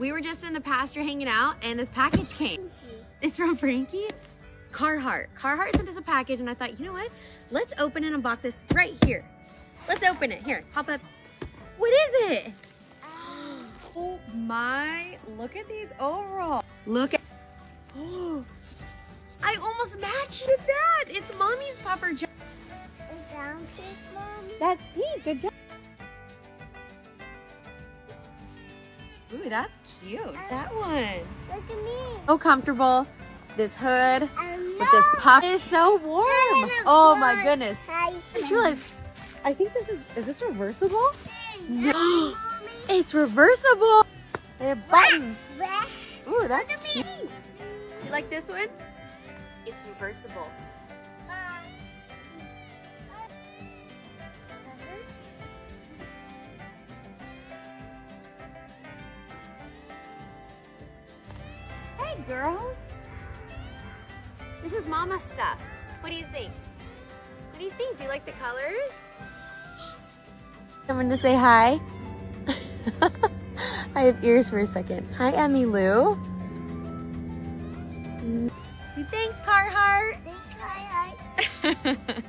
We were just in the pasture hanging out and this package came. It's from Frankie? Carhartt. Carhartt sent us a package and I thought, you know what? Let's open it and unbox this right here. Let's open it. Here, pop up. What is it? Oh my, look at these overalls. Look at, oh, I almost matched with that. It's mommy's puffer jacket. Is that pink, Mom? That's pink, good job. Ooh, that's cute, that one. Look at me. So comfortable. This hood I with this puff is so warm. Oh my goodness. I just realized, I think this is, is this reversible? No, it's reversible. They have buttons. Ooh, that's cute. You like this one? It's reversible. Girls. This is Mama stuff. What do you think? What do you think? Do you like the colors? Someone to say hi. I have ears for a second. Hi, Emmy Lou. Thanks, Carhartt. Thanks, hi, hi.